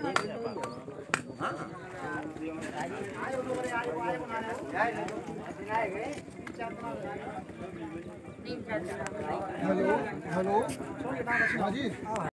हाँ। Hello hello. हाँ जी।